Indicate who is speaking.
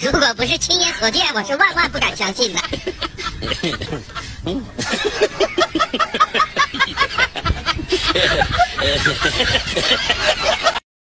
Speaker 1: 如果不是亲眼所见我是万万不敢相信的。